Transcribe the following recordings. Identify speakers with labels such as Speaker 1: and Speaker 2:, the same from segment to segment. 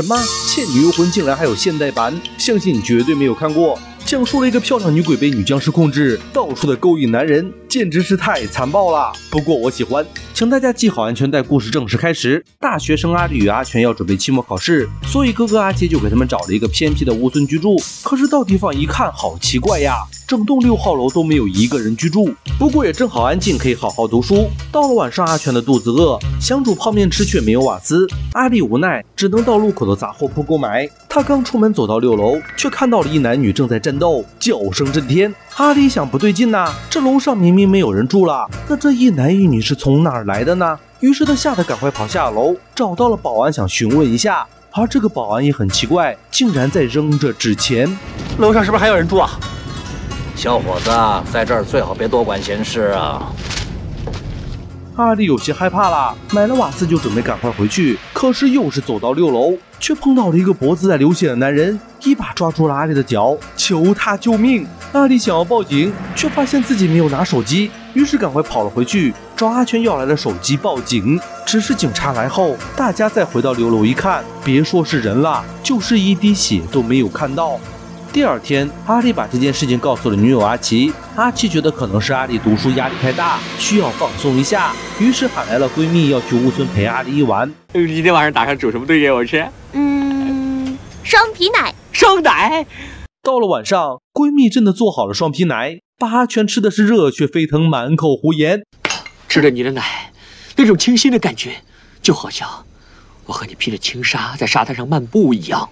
Speaker 1: 什么《倩女幽魂》竟然还有现代版？相信你绝对没有看过。讲述了一个漂亮女鬼被女僵尸控制，到处的勾引男人，简直是太残暴了。不过我喜欢，请大家系好安全带。故事正式开始。大学生阿丽与阿全要准备期末考试，所以哥哥阿杰就给他们找了一个偏僻的屋村居住。可是到地方一看，好奇怪呀，整栋六号楼都没有一个人居住。不过也正好安静，可以好好读书。到了晚上，阿全的肚子饿，想煮泡面吃，却没有瓦斯。阿丽无奈，只能到路口的杂货铺购买。他刚出门走到六楼，却看到了一男女正在战斗，叫声震天。阿丽想不对劲呐，这楼上明明没有人住了，那这一男一女是从哪儿来的呢？于是他吓得赶快跑下楼，找到了保安想询问一下。而这个保安也很奇怪，竟然在扔着纸钱。
Speaker 2: 楼上是不是还有人住啊？
Speaker 3: 小伙子，在这儿最好别多管闲事啊。
Speaker 1: 阿丽有些害怕了，买了瓦斯就准备赶快回去，可是又是走到六楼，却碰到了一个脖子在流血的男人，一把抓住了阿丽的脚，求他救命。阿丽想要报警，却发现自己没有拿手机，于是赶快跑了回去，找阿全要来的手机报警。只是警察来后，大家再回到六楼一看，别说是人了，就是一滴血都没有看到。第二天，阿丽把这件事情告诉了女友阿奇。阿奇觉得可能是阿丽读书压力太大，需要放松一下，于是喊来了闺蜜要去乌村陪阿丽一晚。
Speaker 2: 今天晚上打算煮什么炖给我吃？
Speaker 4: 嗯，双皮奶。
Speaker 2: 双奶。
Speaker 1: 到了晚上，闺蜜真的做好了双皮奶，把阿全吃的是热血沸腾，满口胡言。
Speaker 2: 吃着你的奶，那种清新的感觉，就好像我和你披着轻纱在沙滩上漫步一样。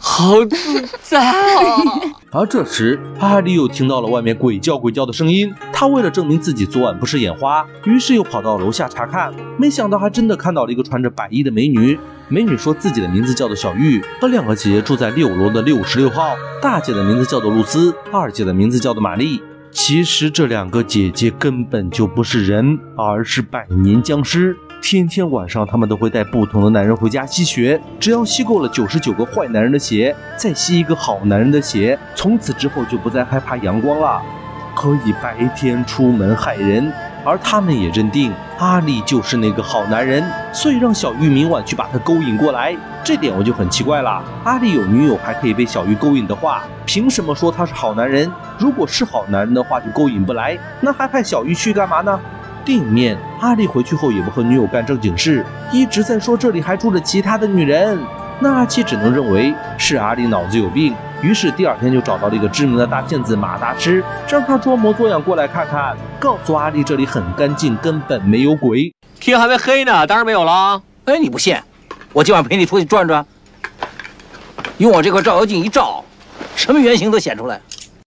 Speaker 2: 好自在。
Speaker 1: 而这时，阿丽又听到了外面鬼叫鬼叫的声音。她为了证明自己昨晚不是眼花，于是又跑到楼下查看。没想到，还真的看到了一个穿着白衣的美女。美女说自己的名字叫做小玉，和两个姐姐住在六楼的六十六号。大姐的名字叫做露丝，二姐的名字叫做玛丽。其实这两个姐姐根本就不是人，而是百年僵尸。天天晚上，他们都会带不同的男人回家吸血，只要吸够了九十九个坏男人的血，再吸一个好男人的血，从此之后就不再害怕阳光了，可以白天出门害人。而他们也认定阿丽就是那个好男人，所以让小玉明晚去把他勾引过来。这点我就很奇怪了，阿丽有女友还可以被小玉勾引的话，凭什么说他是好男人？如果是好男人的话，就勾引不来，那还派小玉去干嘛呢？另一面，阿丽回去后也不和女友干正经事，一直在说这里还住着其他的女人。那阿七只能认为是阿丽脑子有病，于是第二天就找到了一个知名的大骗子马大师，让他装模作样过来看看，告诉阿丽这里很干净，根本没有鬼。
Speaker 2: 天还没黑呢，当然没有了。
Speaker 3: 哎，你不信？我今晚陪你出去转转，用我这块照妖镜一照，什么原形都显出来。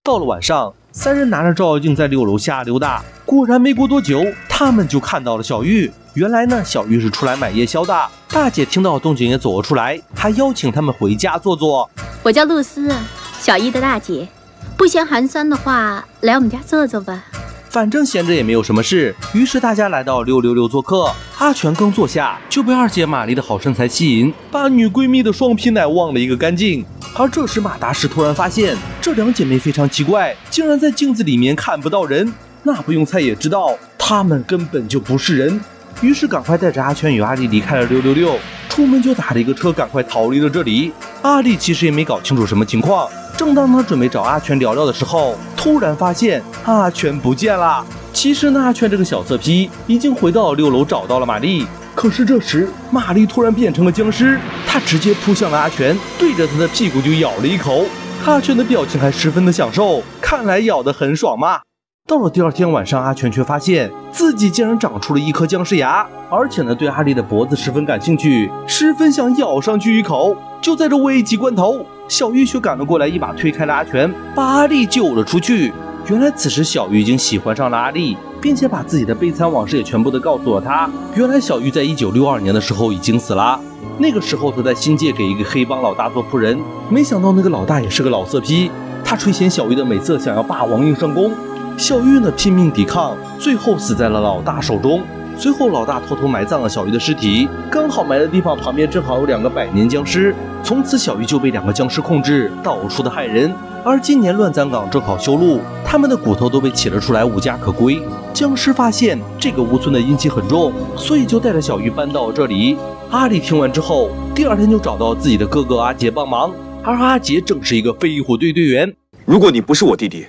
Speaker 1: 到了晚上。三人拿着照妖镜在六楼下溜达，果然没过多久，他们就看到了小玉。原来呢，小玉是出来买夜宵的。大姐听到动静也走了出来，还邀请他们回家坐坐。
Speaker 4: 我叫露丝，小玉的大姐，不嫌寒酸的话，来我们家坐坐吧。
Speaker 1: 反正闲着也没有什么事，于是大家来到六六六做客。阿全刚坐下，就被二姐玛丽的好身材吸引，把女闺蜜的双皮奶忘了一个干净。而这时马大师突然发现，这两姐妹非常奇怪，竟然在镜子里面看不到人。那不用猜也知道，她们根本就不是人。于是赶快带着阿全与阿丽离开了六六六，出门就打了一个车，赶快逃离了这里。阿丽其实也没搞清楚什么情况。正当他准备找阿全聊聊的时候，突然发现阿全不见了。其实呢，阿全这个小色批已经回到六楼找到了玛丽。可是这时，玛丽突然变成了僵尸，她直接扑向了阿全，对着他的屁股就咬了一口。阿全的表情还十分的享受，看来咬得很爽嘛。到了第二天晚上，阿全却发现自己竟然长出了一颗僵尸牙，而且呢，对阿丽的脖子十分感兴趣，十分想咬上去一口。就在这危急关头。小玉却赶了过来，一把推开了阿全，把阿丽救了出去。原来此时小玉已经喜欢上了阿丽，并且把自己的悲惨往事也全部的告诉了他。原来小玉在一九六二年的时候已经死了，那个时候她在新界给一个黑帮老大做仆人，没想到那个老大也是个老色批，他垂涎小玉的美色，想要霸王硬上弓。小玉呢拼命抵抗，最后死在了老大手中。随后老大偷偷埋葬了小玉的尸体，刚好埋的地方旁边正好有两个百年僵尸，从此小玉就被两个僵尸控制，到处的害人。而今年乱葬岗正好修路，他们的骨头都被起了出来，无家可归。僵尸发现这个屋村的阴气很重，所以就带着小玉搬到了这里。阿里听完之后，第二天就找到自己的哥哥阿杰帮忙，而阿杰正是一个飞虎队队员。
Speaker 5: 如果你不是我弟弟，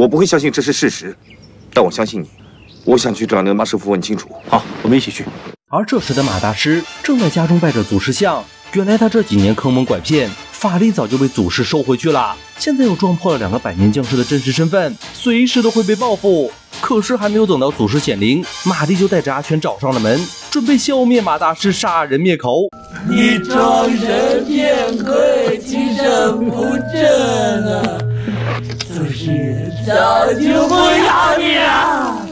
Speaker 5: 我不会相信这是事实，但我相信你。我想去找那个马师傅问清楚。
Speaker 2: 好，我们一起去。
Speaker 1: 而这时的马大师正在家中拜着祖师像，原来他这几年坑蒙拐骗。法力早就被祖师收回去了，现在又撞破了两个百年僵尸的真实身份，随时都会被报复。可是还没有等到祖师显灵，马丽就带着阿全找上了门，准备消灭马大师，杀人灭口。
Speaker 6: 你装神骗鬼，精神不正啊！是早就不要你了。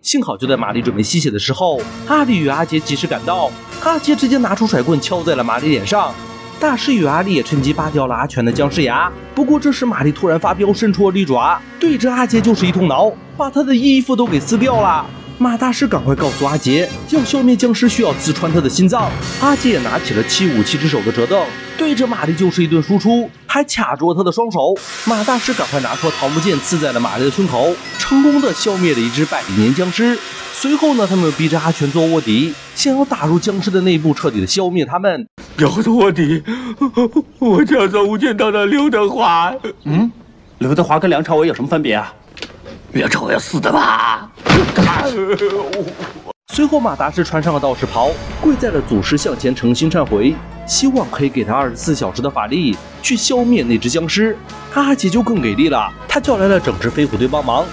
Speaker 1: 幸好就在玛丽准备吸血的时候，阿丽与阿杰及时赶到，阿杰直接拿出甩棍敲在了玛丽脸上。大师与阿丽也趁机拔掉了阿全的僵尸牙，不过这时玛丽突然发飙，伸出了利爪，对着阿杰就是一通挠，把他的衣服都给撕掉了。马大师赶快告诉阿杰，要消灭僵尸需要刺穿他的心脏。阿杰也拿起了七武器之首的折凳，对着玛丽就是一顿输出，还卡住了他的双手。马大师赶快拿出桃木剑，刺在了玛丽的胸口，成功的消灭了一只百年僵尸。随后呢，他们又逼着阿全做卧底，想要打入僵尸的内部，彻底的消灭他们。
Speaker 2: 要做卧底，我叫做无间道的刘德华。
Speaker 7: 嗯，刘德华跟梁朝伟有什么分别啊？
Speaker 2: 不要吵，我要死的吧？
Speaker 1: 随后，马大师穿上了道士袍，跪在了祖师像前，诚心忏悔，希望可以给他二十四小时的法力，去消灭那只僵尸。阿杰就更给力了，他叫来了整支飞虎队帮忙。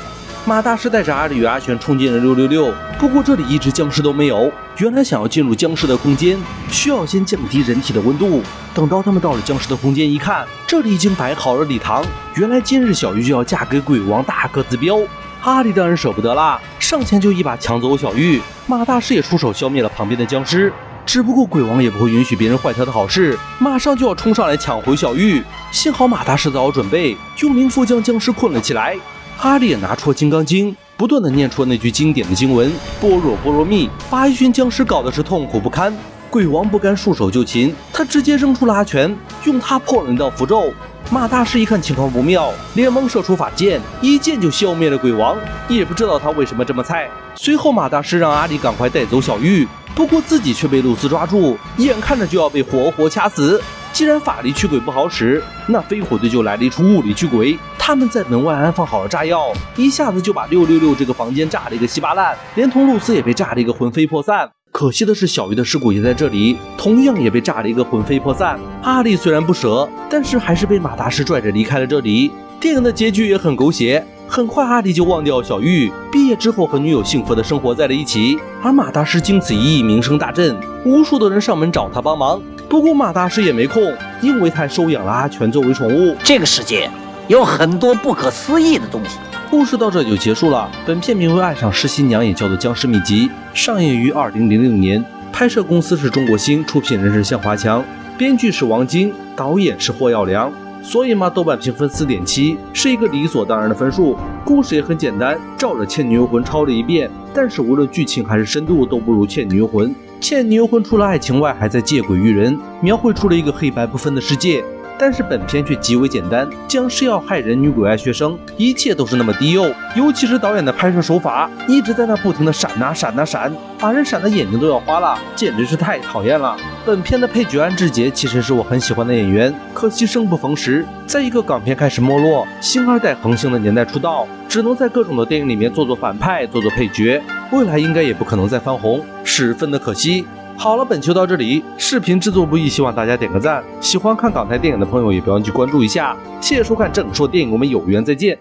Speaker 1: 马大师带着阿里与阿全冲进了六六六，不过这里一只僵尸都没有。原来想要进入僵尸的空间，需要先降低人体的温度。等到他们到了僵尸的空间，一看，这里已经摆好了礼堂。原来今日小玉就要嫁给鬼王大个子彪，哈利当然舍不得啦，上前就一把抢走小玉。马大师也出手消灭了旁边的僵尸，只不过鬼王也不会允许别人坏他的好事，马上就要冲上来抢回小玉。幸好马大师早有准备，用灵符将僵尸困了起来。哈利也拿出了金刚经，不断的念出那句经典的经文：“般若波罗蜜”，把一群僵尸搞的是痛苦不堪。鬼王不甘束手就擒，他直接扔出了阿全，用他破了那道符咒。马大师一看情况不妙，连忙射出法剑，一剑就消灭了鬼王。也不知道他为什么这么菜。随后马大师让阿里赶快带走小玉，不过自己却被露丝抓住，眼看着就要被活活掐死。既然法力驱鬼不好使，那飞虎队就来了一出物理驱鬼。他们在门外安放好了炸药，一下子就把六六六这个房间炸了一个稀巴烂，连同露丝也被炸了一个魂飞魄散。可惜的是，小鱼的尸骨也在这里，同样也被炸了一个魂飞魄散。阿丽虽然不舍，但是还是被马大师拽着离开了这里。电影的结局也很狗血，很快阿丽就忘掉小玉，毕业之后和女友幸福的生活在了一起。而马大师经此一役名声大振，无数的人上门找他帮忙。不过马大师也没空，因为他收养了阿全作为宠物。
Speaker 3: 这个世界。有很多不可思议的东西。
Speaker 1: 故事到这就结束了。本片名为《爱上失新娘》，也叫做《僵尸秘籍》，上映于二零零六年。拍摄公司是中国星，出品人是向华强，编剧是王晶，导演是霍耀良。所以嘛，豆瓣评分四点七，是一个理所当然的分数。故事也很简单，照着《倩女幽魂》抄了一遍。但是无论剧情还是深度，都不如《倩女幽魂》。《倩女幽魂》除了爱情外，还在借鬼喻人，描绘出了一个黑白不分的世界。但是本片却极为简单，僵尸要害人，女鬼爱学生，一切都是那么低幼。尤其是导演的拍摄手法，一直在那不停的闪呐闪呐闪，把人闪的眼睛都要花了，简直是太讨厌了。本片的配角安志杰其实是我很喜欢的演员，可惜生不逢时，在一个港片开始没落、星二代横行的年代出道，只能在各种的电影里面做做反派、做做配角，未来应该也不可能再翻红，十分的可惜。好了，本期就到这里。视频制作不易，希望大家点个赞。喜欢看港台电影的朋友也别忘记关注一下。谢谢收看正说电影，我们有缘再见。